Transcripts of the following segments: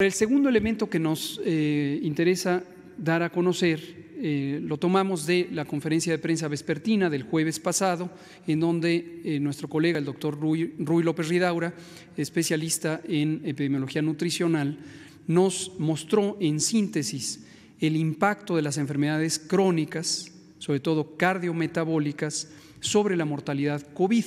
El segundo elemento que nos eh, interesa dar a conocer eh, lo tomamos de la conferencia de prensa vespertina del jueves pasado, en donde eh, nuestro colega, el doctor Rui, Rui López Ridaura, especialista en epidemiología nutricional, nos mostró en síntesis el impacto de las enfermedades crónicas, sobre todo cardiometabólicas, sobre la mortalidad COVID,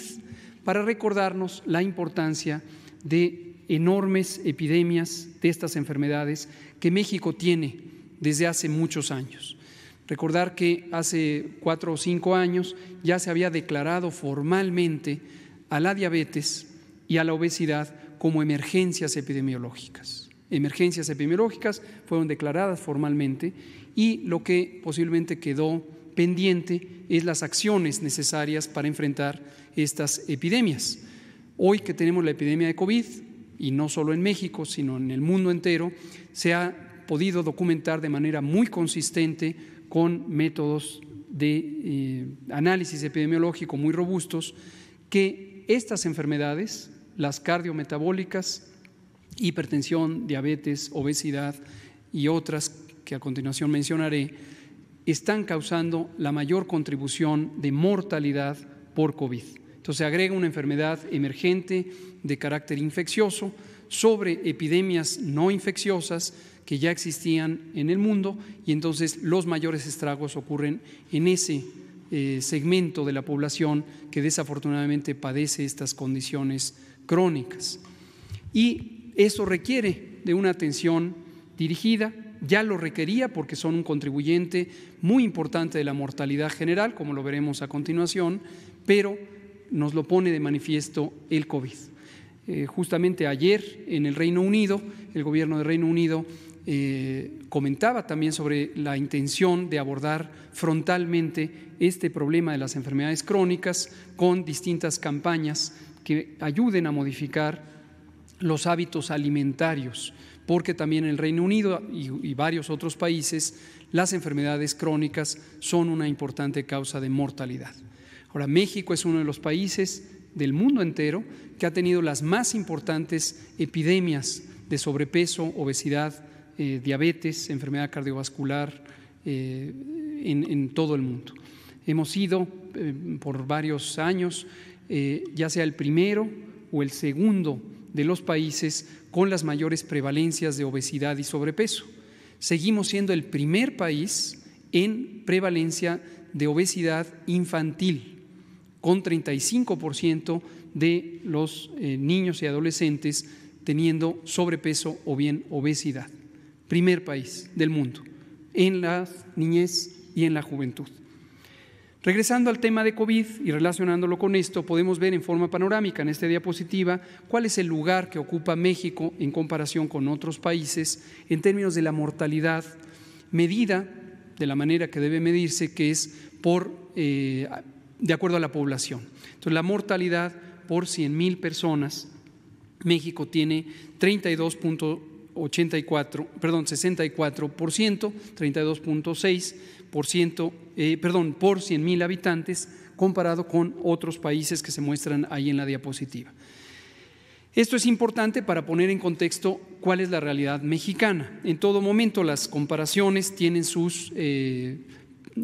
para recordarnos la importancia de enormes epidemias de estas enfermedades que México tiene desde hace muchos años. Recordar que hace cuatro o cinco años ya se había declarado formalmente a la diabetes y a la obesidad como emergencias epidemiológicas. Emergencias epidemiológicas fueron declaradas formalmente y lo que posiblemente quedó pendiente es las acciones necesarias para enfrentar estas epidemias. Hoy que tenemos la epidemia de COVID, y no solo en México, sino en el mundo entero, se ha podido documentar de manera muy consistente con métodos de eh, análisis epidemiológico muy robustos que estas enfermedades, las cardiometabólicas, hipertensión, diabetes, obesidad y otras que a continuación mencionaré, están causando la mayor contribución de mortalidad por COVID. Entonces se agrega una enfermedad emergente de carácter infeccioso sobre epidemias no infecciosas que ya existían en el mundo y entonces los mayores estragos ocurren en ese eh, segmento de la población que desafortunadamente padece estas condiciones crónicas. Y eso requiere de una atención dirigida, ya lo requería porque son un contribuyente muy importante de la mortalidad general, como lo veremos a continuación, pero nos lo pone de manifiesto el COVID. Eh, justamente ayer en el Reino Unido, el gobierno del Reino Unido eh, comentaba también sobre la intención de abordar frontalmente este problema de las enfermedades crónicas con distintas campañas que ayuden a modificar los hábitos alimentarios, porque también en el Reino Unido y varios otros países las enfermedades crónicas son una importante causa de mortalidad. Ahora, México es uno de los países del mundo entero que ha tenido las más importantes epidemias de sobrepeso, obesidad, eh, diabetes, enfermedad cardiovascular eh, en, todo el mundo. Hemos sido eh, por varios años ya sea el primero o el segundo de los países con las mayores prevalencias de obesidad y sobrepeso. Seguimos siendo el primer país en prevalencia de obesidad infantil con 35% de los eh, niños y adolescentes teniendo sobrepeso o bien obesidad. Primer país del mundo en la niñez y en la juventud. Regresando al tema de COVID y relacionándolo con esto, podemos ver en forma panorámica en esta diapositiva cuál es el lugar que ocupa México en comparación con otros países en términos de la mortalidad medida de la manera que debe medirse, que es por eh, de acuerdo a la población. Entonces, la mortalidad por 100.000 personas, México tiene 32.84, perdón, 64%, 32.6%, eh, perdón, por 100.000 habitantes, comparado con otros países que se muestran ahí en la diapositiva. Esto es importante para poner en contexto cuál es la realidad mexicana. En todo momento las comparaciones tienen sus eh,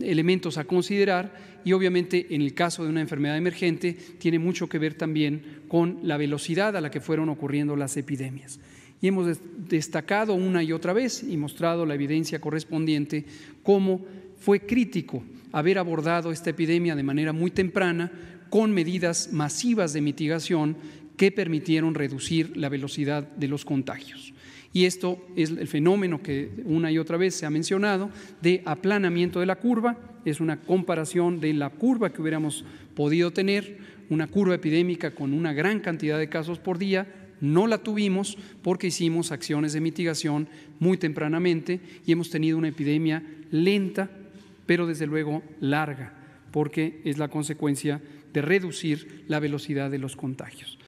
elementos a considerar y obviamente en el caso de una enfermedad emergente tiene mucho que ver también con la velocidad a la que fueron ocurriendo las epidemias. Y hemos destacado una y otra vez y mostrado la evidencia correspondiente cómo fue crítico haber abordado esta epidemia de manera muy temprana con medidas masivas de mitigación que permitieron reducir la velocidad de los contagios. Y esto es el fenómeno que una y otra vez se ha mencionado de aplanamiento de la curva, es una comparación de la curva que hubiéramos podido tener, una curva epidémica con una gran cantidad de casos por día, no la tuvimos porque hicimos acciones de mitigación muy tempranamente y hemos tenido una epidemia lenta, pero desde luego larga, porque es la consecuencia de reducir la velocidad de los contagios.